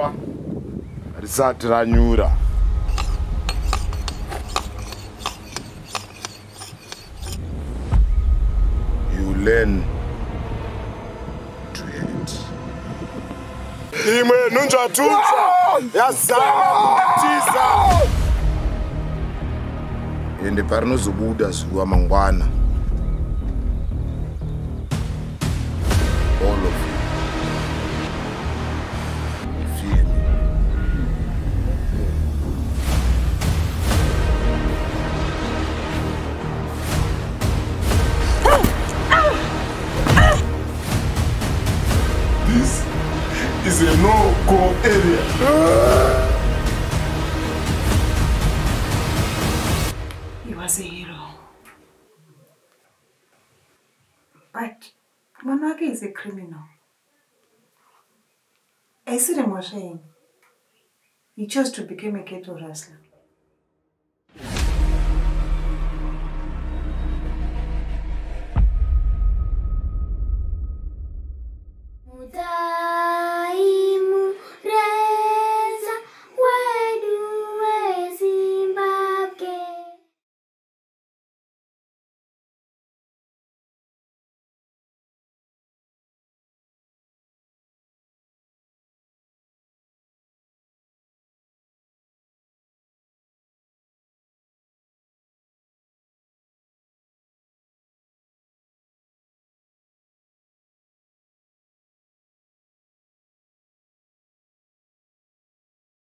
gomba risati ranyura you learn to eat imwe nunzvatunza yazama kutiza ende parinozobuda zuva mangwana This is a no-go area. He was a hero. But Monage is a criminal. I see him was saying he chose to become a ghetto wrestler.